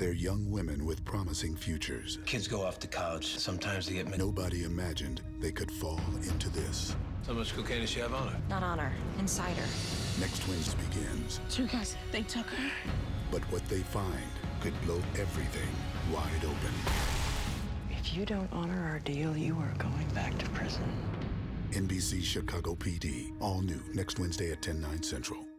They're young women with promising futures. Kids go off to college. Sometimes they get. Nobody imagined they could fall into this. How much cocaine does she have on her? Not on her. Inside. Next Wednesday begins. Two guys, they took her. But what they find could blow everything wide open. If you don't honor our deal, you are going back to prison. NBC Chicago PD. All new next Wednesday at 10, 9 central.